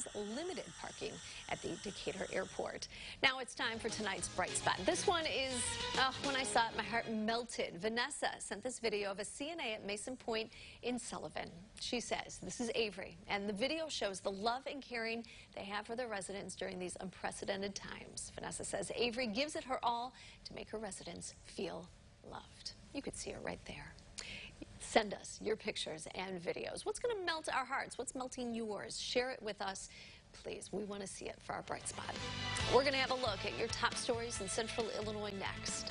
is limited parking at the Decatur Airport. Now it's time for tonight's Bright Spot. This one is, oh, when I saw it, my heart melted. Vanessa sent this video of a CNA at Mason Point in Sullivan. She says, this is Avery, and the video shows the love and caring they have for their residents during these unprecedented times. Vanessa says Avery gives it her all to make her residents feel loved. You could see her right there. Send us your pictures and videos. What's going to melt our hearts? What's melting yours? Share it with us, please. We want to see it for our bright spot. We're going to have a look at your top stories in Central Illinois next.